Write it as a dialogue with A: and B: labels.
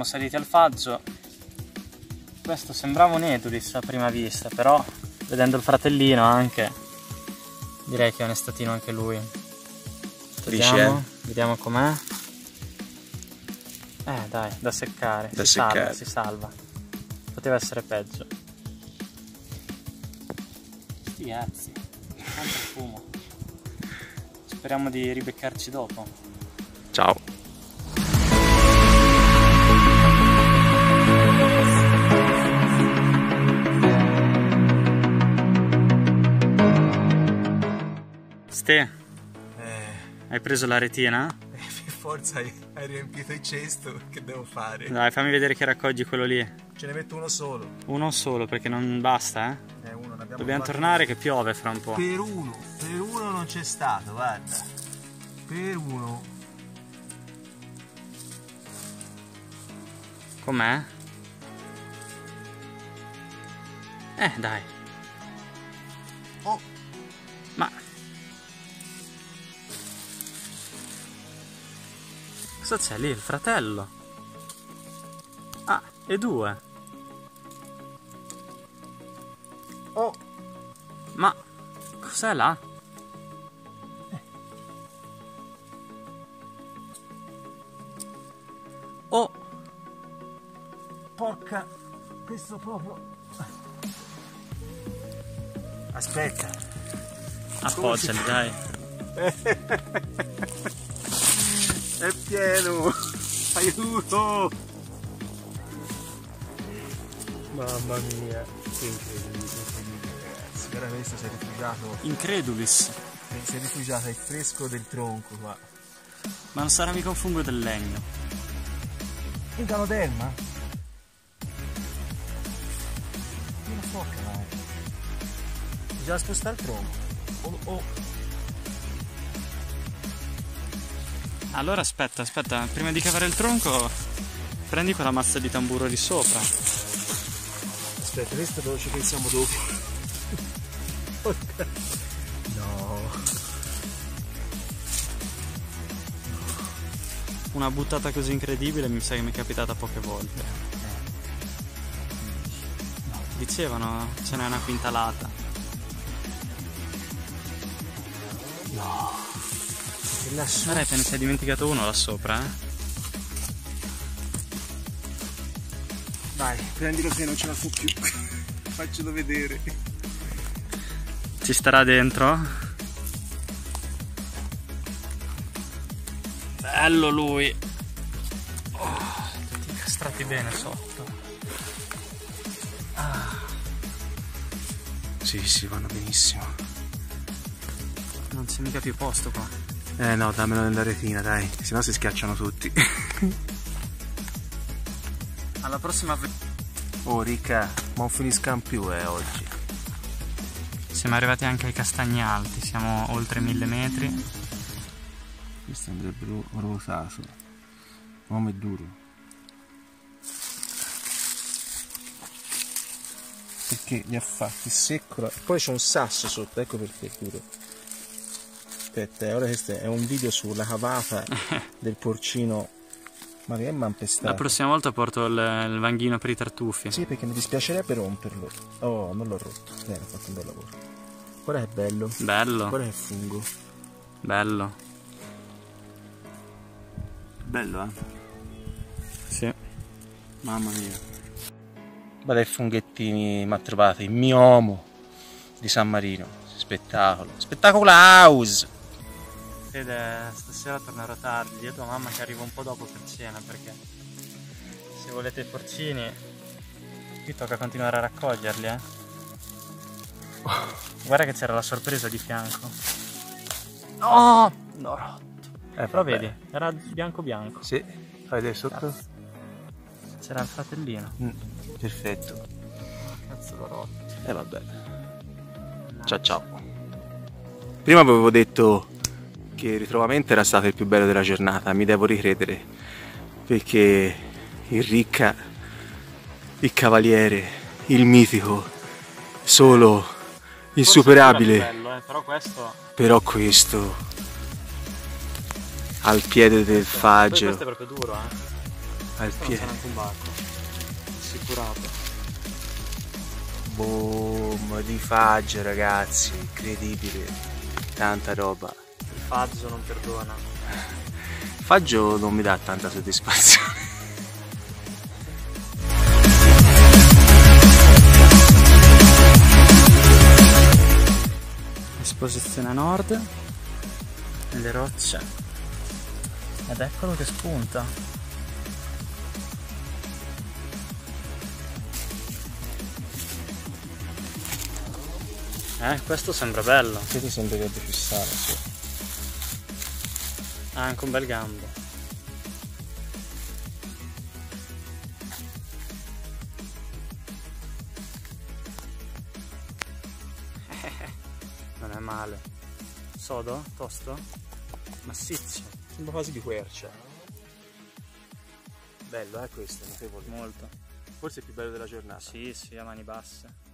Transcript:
A: siamo saliti al faggio. Questo sembrava un Edulis a prima vista, però vedendo il fratellino anche, direi che è un estatino anche lui. Vediamo,
B: eh?
A: vediamo com'è. Eh dai, da seccare,
B: Da
A: si salva,
B: seccare.
A: si salva. Poteva essere peggio. Sti cazzi, quanto fumo. Speriamo di ribeccarci dopo.
B: Ciao.
A: Ste,
B: Eh,
A: hai preso la retina?
B: per forza hai, hai riempito il cesto, che devo fare?
A: Dai, fammi vedere che raccogli quello lì.
B: Ce ne metto uno solo.
A: Uno solo, perché non basta, eh.
B: Eh, uno, ne abbiamo
A: Dobbiamo tornare che piove fra un po'.
B: Per uno, per uno non c'è stato, guarda. Per uno.
A: Com'è? Eh, dai. Cosa c'è lì? Il fratello? Ah, e due.
B: oh,
A: Ma... Cos'è là? Oh!
B: porca. Questo proprio. Aspetta.
A: Appoggiali, dai.
B: È pieno. Aiuto. Mamma mia. Che incredibile, ragazzi. Veramente si è rifugiato.
A: Incredulis.
B: Si è rifugiato il fresco del tronco qua.
A: Ma non sarà mica un fungo del legno.
B: Il ganoderma? Non lo so cavare. Bisogna spostare il tronco. Oh, oh.
A: Allora aspetta, aspetta, prima di cavare il tronco, prendi quella mazza di tamburo di sopra.
B: Aspetta, questo lo ci pensiamo dopo. No.
A: Una buttata così incredibile mi sa che mi è capitata poche volte. Dicevano ce n'è una quintalata.
B: E lassù.
A: Guarda, te ne sei dimenticato uno là sopra, eh?
B: Dai, prendilo se non ce la so più. Faccelo vedere.
A: Ci starà dentro? Bello lui! Oh, tutti incastrati bene sotto.
B: Sì, sì, vanno benissimo.
A: Non c'è mica più posto qua.
B: Eh no, dammelo nella retina, dai, sennò si schiacciano tutti.
A: Alla prossima
B: Oh, Ricca, ma non finiscano più, eh, oggi.
A: siamo arrivati anche ai castagni alti, siamo oltre mille metri.
B: Questo andrebbe rosato. Uomo è duro. Perché gli ha fatti secco. Poi c'è un sasso sotto, ecco perché è duro. Aspetta, eh, ora questo è un video sulla cavata del porcino. Ma che è
A: La
B: mampestato?
A: prossima volta porto il, il vanghino per i tartufi.
B: Sì, perché mi dispiacerebbe romperlo. Oh, non l'ho rotto. Bene, ho fatto un bel lavoro. Guarda che bello.
A: Bello,
B: Guarda che fungo.
A: bello.
B: Bello, eh?
A: Sì.
B: Mamma mia. Guarda i funghettini mi ha trovato, il miomo di San Marino. Spettacolo. Spettacolo house!
A: Fede, stasera tornerò tardi. Di tua mamma che arriva un po' dopo per cena perché se volete i porcini qui tocca continuare a raccoglierli, eh. Guarda che c'era la sorpresa di fianco. No! L'ho rotto.
B: Eh,
A: Però vedi, era bianco bianco.
B: Sì, fai vedere sotto?
A: C'era il fratellino.
B: Mm, perfetto.
A: Cazzo l'ho rotto.
B: E vabbè. Ciao ciao. Prima avevo detto che il ritrovamento era stato il più bello della giornata, mi devo ricredere. Perché il ricca, il cavaliere, il mitico, solo, insuperabile.
A: Quello, eh, però questo
B: Però questo al piede del faggio.
A: questo è proprio duro, eh.
B: al piede.
A: anche un barco. Assicurato.
B: Boom, di faggio ragazzi, incredibile. Tanta roba.
A: Fazzo non perdona.
B: Faggio non mi dà tanta soddisfazione.
A: Esposizione a nord, nelle rocce. Ed eccolo che spunta. Eh, questo sembra bello.
B: Questo sembrerebbe fissare, sì.
A: Ha anche un bel gambo. non è male. Sodo? Tosto? Massiccio.
B: Sembra quasi di quercia. Bello, eh questo, notevole.
A: Molto.
B: Forse il più bello della giornata.
A: Sì, sì, a mani basse.